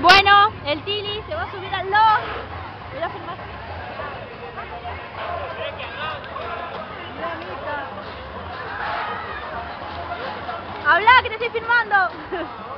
Bueno, el Tili se va a subir al log. Voy a filmar. Habla que te estoy filmando.